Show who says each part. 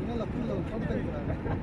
Speaker 1: ಇನ್ನೆಲ್ಲ ಫುಲ್